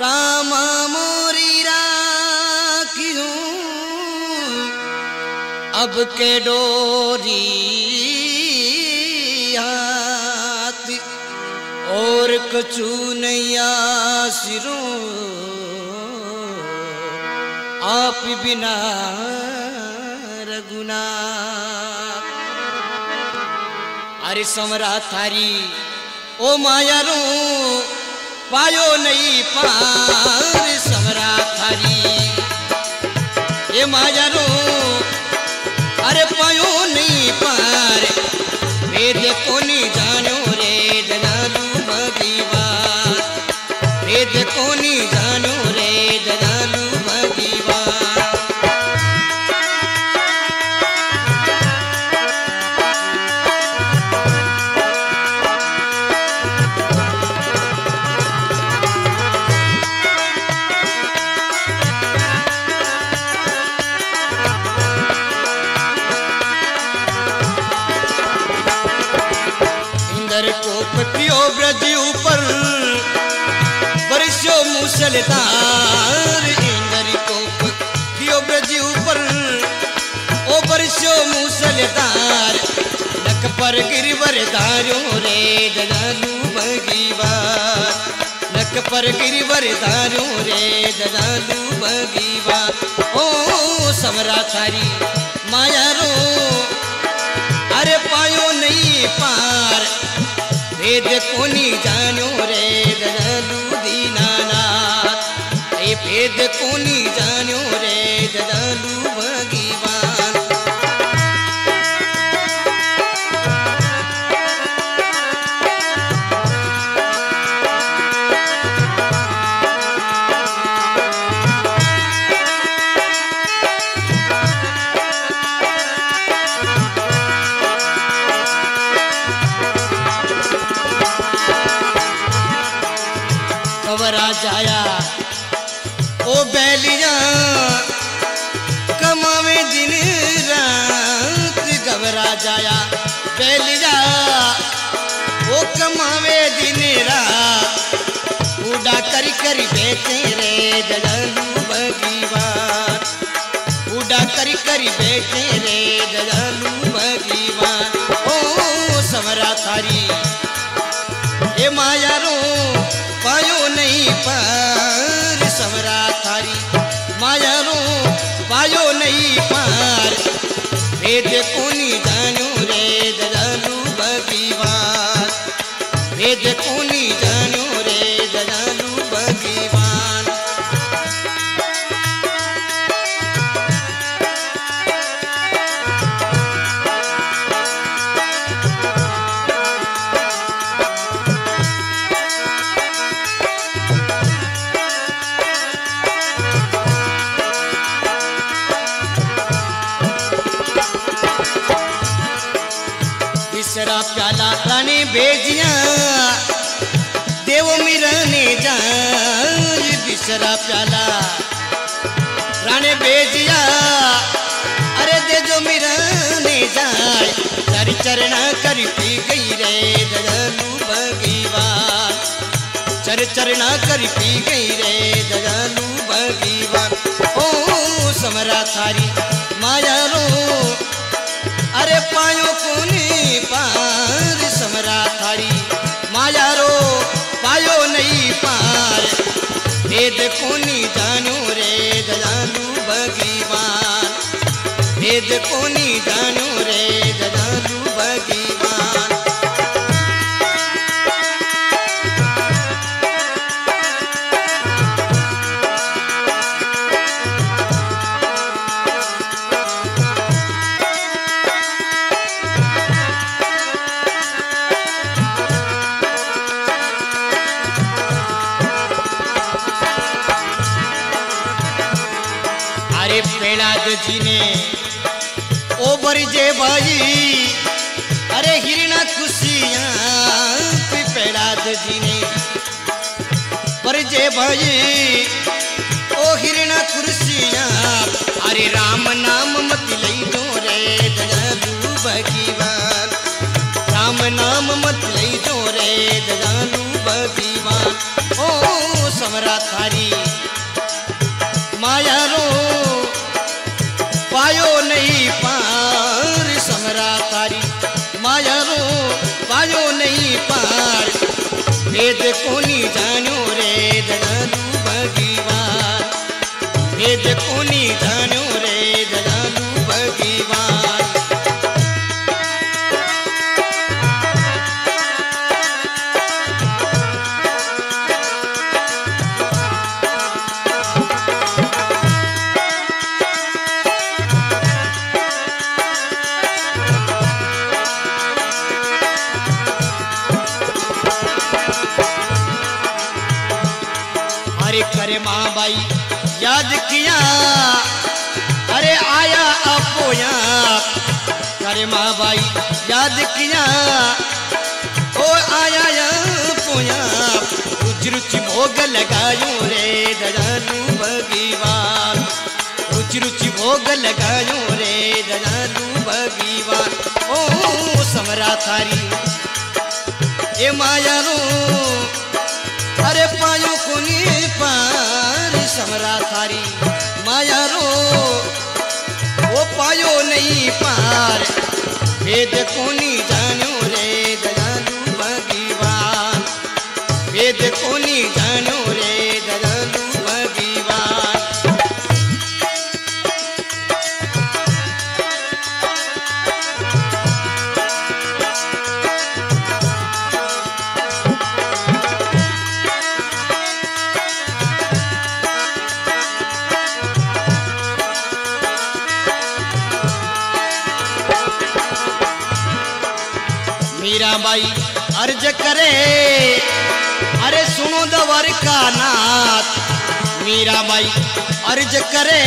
राम मोरी अब के डोरी और कछु नैया सिरों। आप बिना रघुना अरे समरा थारी, ओ माया रो। पायो नहीं पार समरा थारी। ये माया रो अरे पायो नहीं पार। वेद नहीं जानो रे जनालू भगीवान वेद को नहीं जानो मूसलधार इंदर को पतियो ब्रज ऊपर, ओ बरसो मूसलधार नक पर गिरवर धारो रे दयालु भगीवार नक पर गिरवर धारो रे दयालु भगीवार ओ समरा थारी माया रो अरे पायो नहीं पार। वेद कोनी जानो रे दयालु दीनानाथ वेद कोनी जानो कर बेचे भगीवान उड़ा करी करी बेचे रे दयालु भगीवान ओ, समरा थारी ए माया रो पायो नहीं पार प्याला। राणे बेजिया, अरे दे जो मेरा ने जाए। चर चरणा कर पी गई रे, दयालू बगीवा चर चरणा कर पी गई रे, दयालू बगीवा ओ समरा थारी। वेद कोनी जानो रे दयालु भगवान। भेद कोनी जानो रे बरजे भाई, ओ हिरना कुर्सिया अरे राम नाम मत लई दो रे दयालु भगवान। राम नाम मत लई दो रे दयालु भगवान। ओ समरा थारी माया रो पायो नहीं पार, समरा थारी माया रो पायो नहीं पार। वेद कोनी जानो रे दयालु भगवान। भेद कोनी करे माँ बाई। याद किया? अरे आया अपोया करे माँ बाई, याद किया? ओ आया अपोया रुचि रुचि भोग लगायो रे दयालु भगवान। रुचि रुचि भोग लगायो रे दयालु भगवान। ओ समरा थारी, ए माया रो। अरे पायो कोनी पार समरा थारी। माया रो, वो पायो नहीं पार। वेद कोनी जानो रे दयालु भगवान वेद कोनी जानो मीराबाई अर्ज़ करे। अरे सुनो दवर का नाथ। मीराबाई अर्ज़ करे।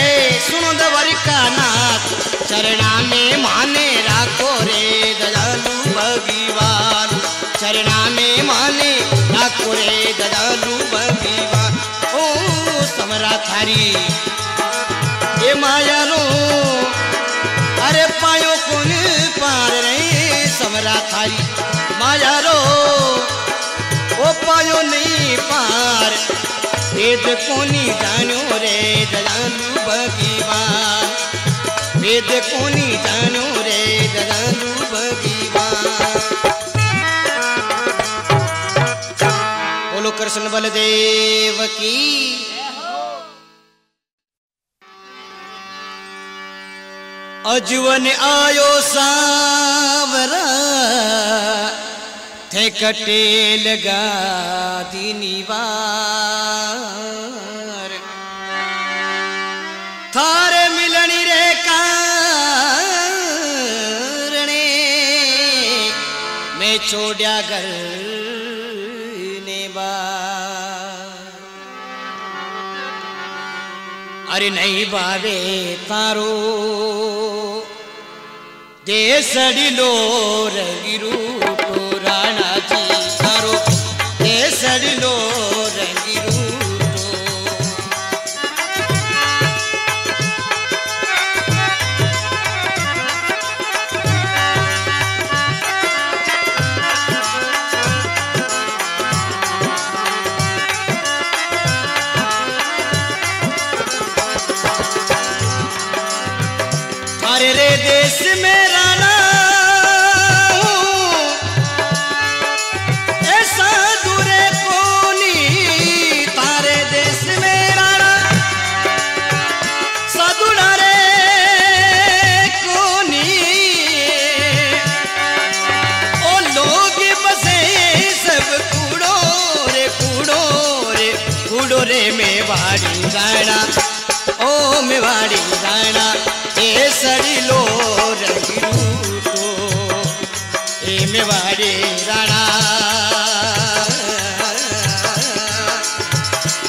सुनो दवर का नाथ। चरणा में माने राखो रे दयालु भगवान। चरणा में माने राखो रे दयालु भगवान। ओ समरा थारी माया रो। अरे पायो कौन पार रे समरा थारी माया रो, ओ पायो नहीं पार। वेद कोनी जानो रे दयालु भगवान वेद कोनी जानो रे दयालु भगवान बोलो कृष्ण बलदेव की अजवन आयो सावरा थे कटे लगा दीनीवार थारे मिलनी रे कारणे मैं छोड़ा घर अरे नहीं बावे तारो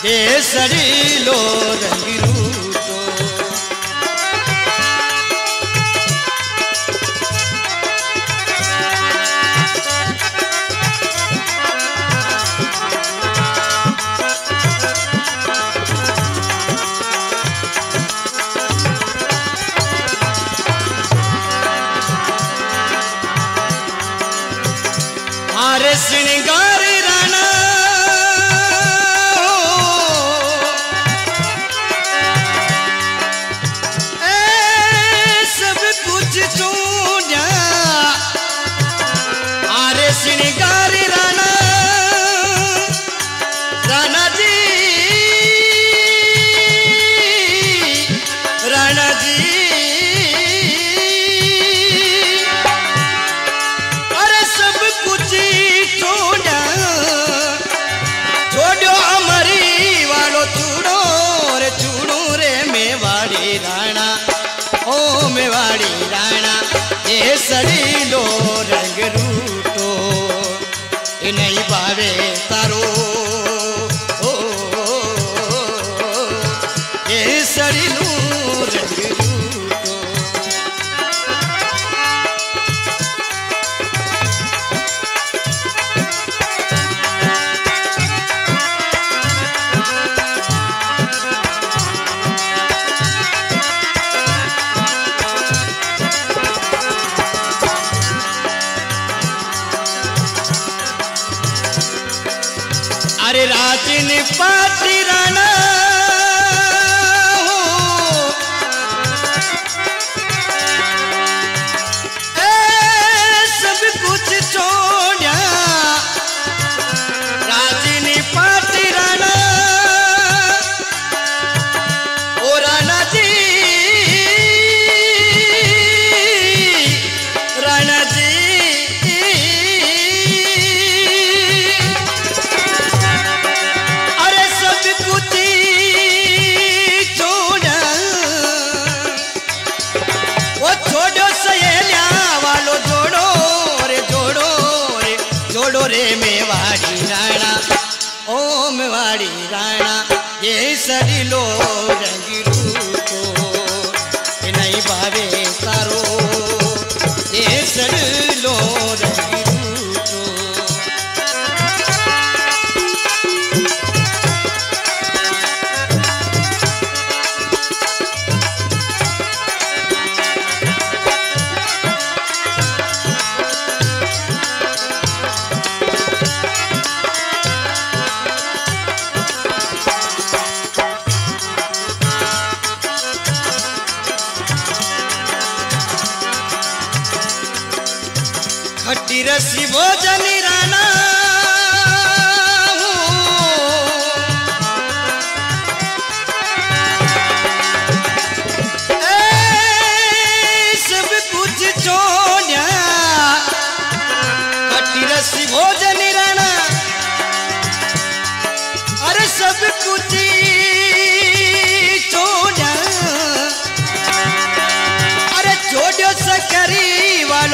ए लो रंगिरू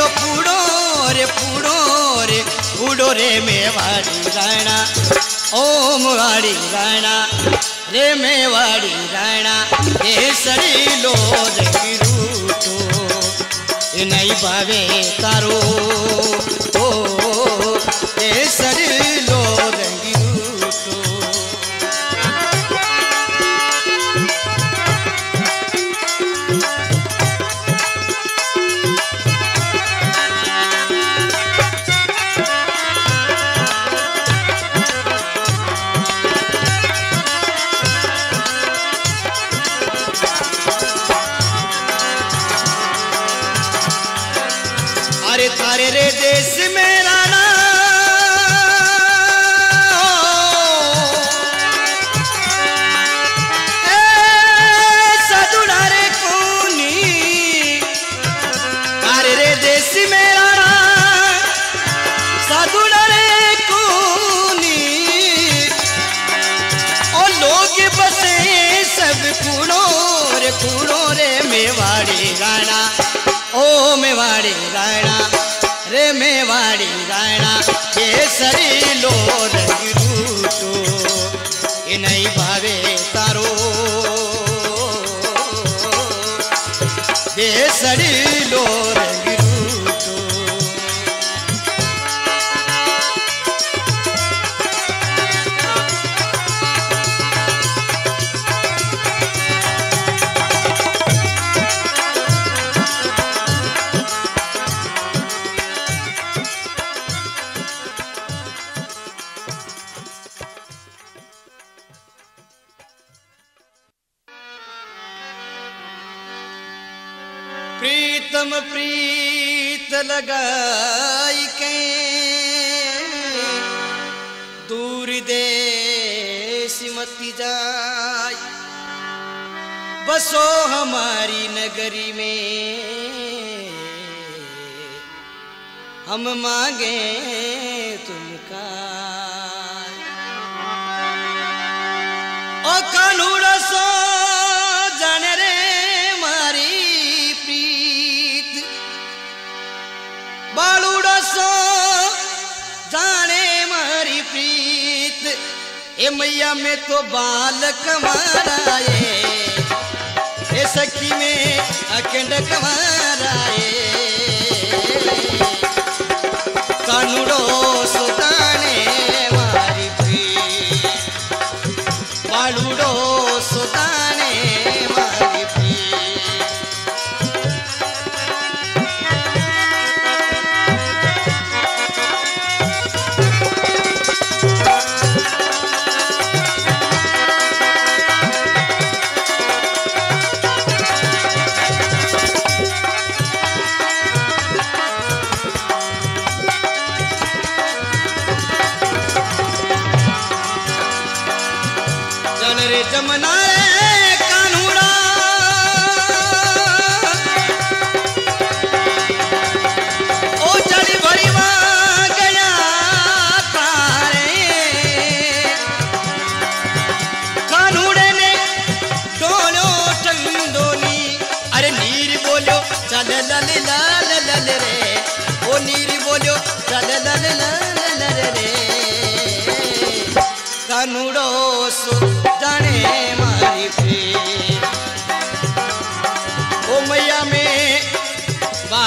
वालो पूड़ो रे पूड़ो रे पूड़ो रे मेवाड़ी राणा। ओम वाड़ी राणा, रे मेवाड़ी राणा सड़ी लो रंगी रूटो नहीं पावे तारो। ओ बसे सब कूड़ो रे रे, मेवाड़ी राणा ओ, मेवाड़ी राणा रे, मेवाड़ी ये ये तारो। ये सरी लो दूर देश मती जाय बसो हमारी नगरी में। हम मांगे मैया में तो बाल कमाराए सखी में अखंड कमाराए। कानूड़ो सुताने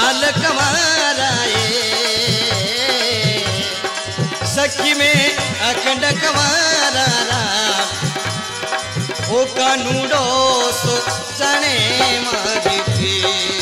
बाल कवाराए सखी में अखंड कवारा ओ कानूडो सो चने मारी थी।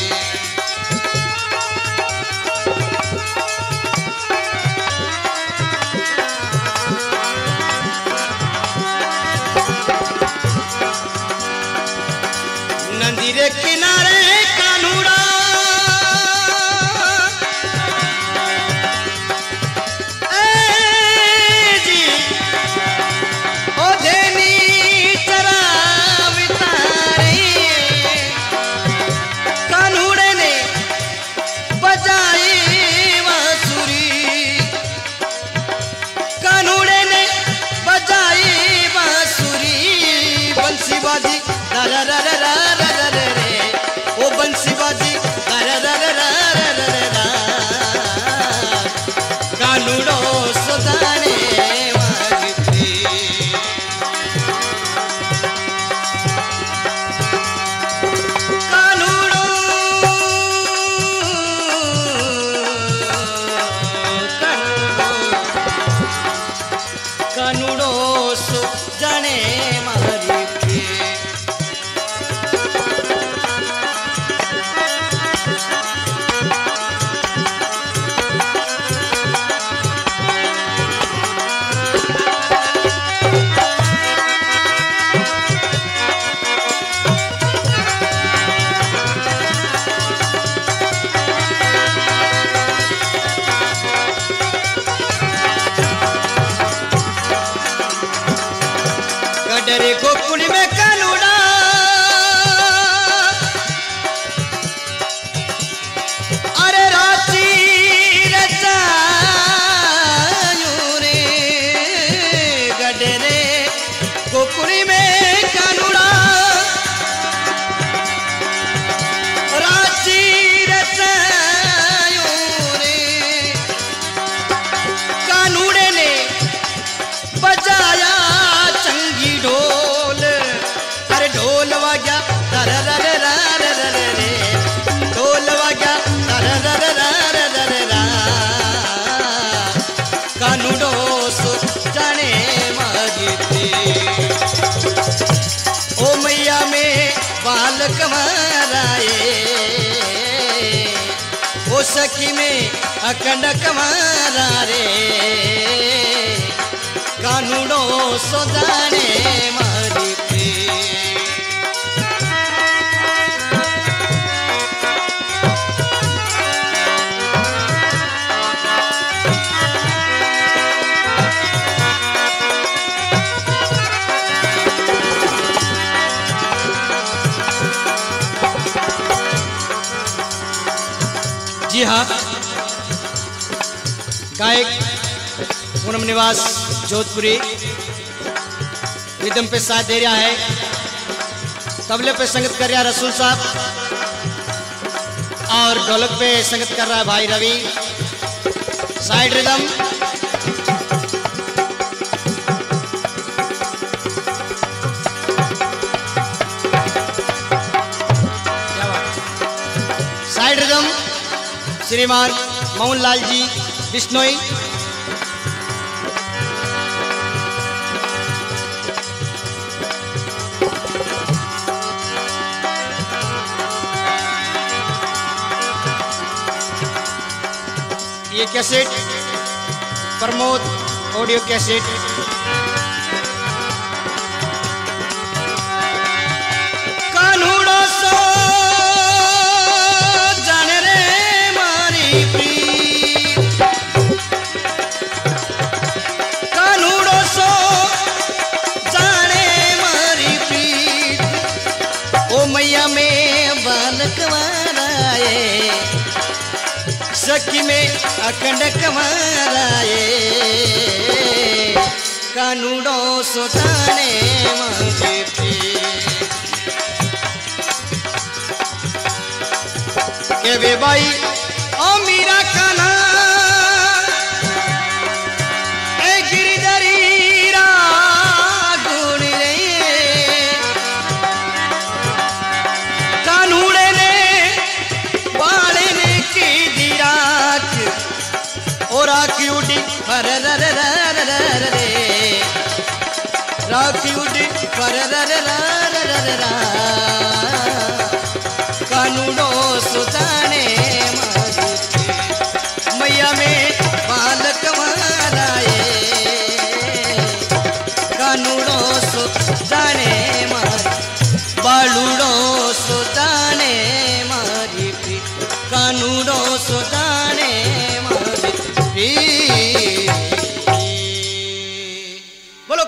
कंडकवाराए ओ सखी में अखंड अकंडकवारा रे कानूडो सोदाने मारी प्रेम था गायक पूनम निवास, जोधपुरी। रिदम पे साथ दे रहा है। तबले पे संगत कर रहा रसूल साहब। और ढोलक पे संगत कर रहा है भाई Ravi. Side rhythm. Side rhythm. श्रीमान मोहनलाल जी बिश्नोई। ये कैसेट प्रमोद ऑडियो कैसेट। सखी में अखंड कमाराए कानूडो सोताने मांगे के वे भाई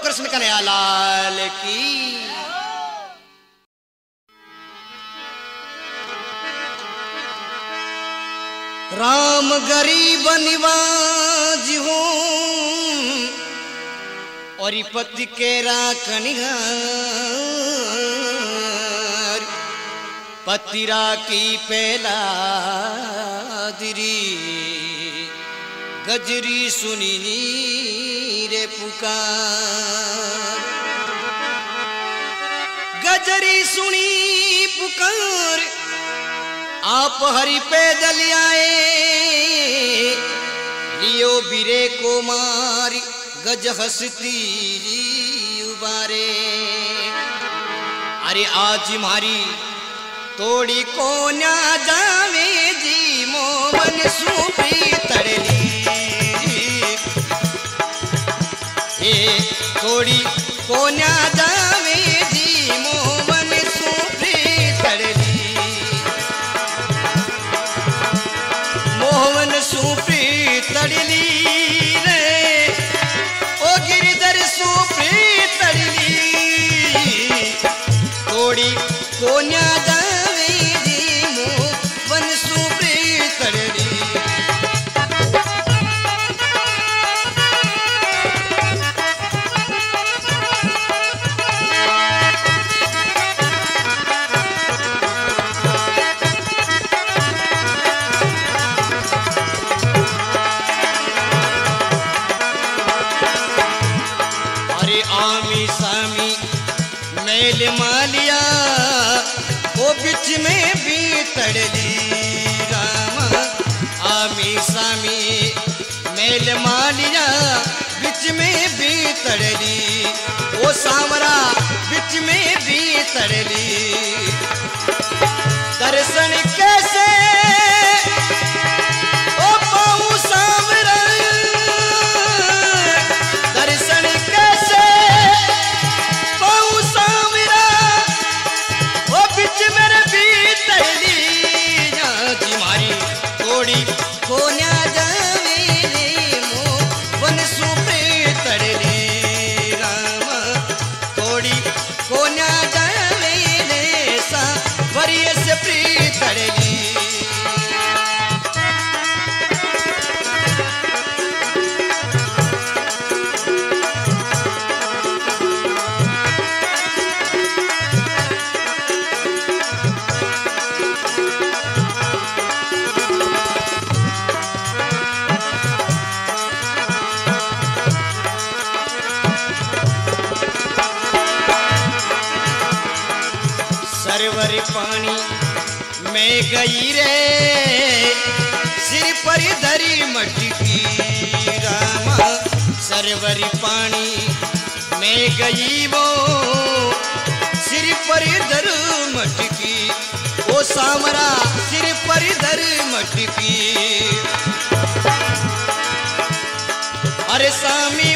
कृष्ण कन्हैया लाल की। राम गरीब निवाज हो। और पति के राखनिहार पतिरा की पहला दिरी गजरी सुनी रे पुकार। गजरी सुनी पुकार। आप हरि पैदल आए लियो बिरे को मारी, गज हंसती उबारे। अरे आज मारी तोड़ी को ना जावे जी, मोमन सूपी तड़ली। ए, तोड़ी ना जावे तोड़ी रामा। आमी सामी मेल मालिया बिच में भी तड़ली। ओ सामरा बिच में भी तड़ली। पानी में गई रे। सिर पर धरी मटकी। रामा, सरवर पानी में गई वो। सिर पर धर मटकी। ओ सामरा, सिर पर धर मटकी। अरे सामी